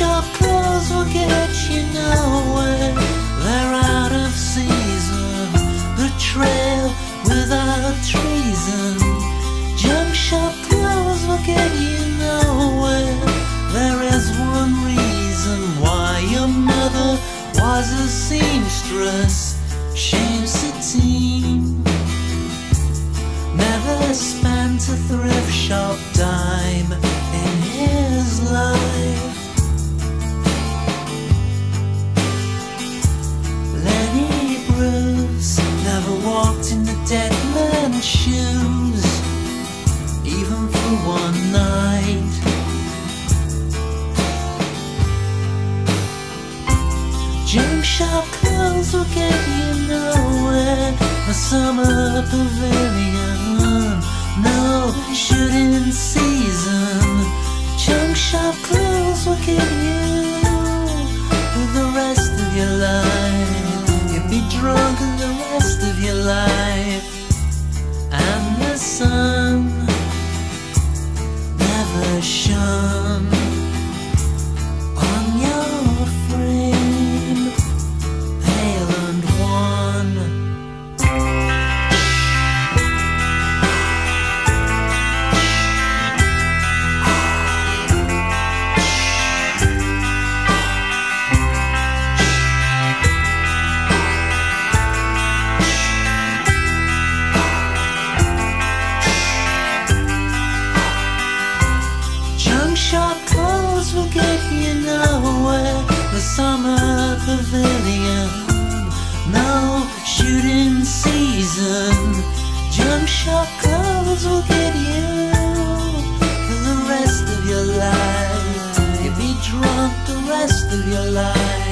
Sharp claws will get you nowhere. They're out of season. Betrayal without treason. Junk shop clothes will get you nowhere. There is one reason why your mother was a seamstress. Shame the team. Never spent a thrift shop dime in here. Shoes, even for one night. Junk shop clothes will get you nowhere. A summer pavilion, no shooting season. Junk shop clothes will get you the rest of your life. Sun. Never shone summer pavilion, no shooting season. Junk shop clothes will get you for the rest of your life. You'll be drunk the rest of your life.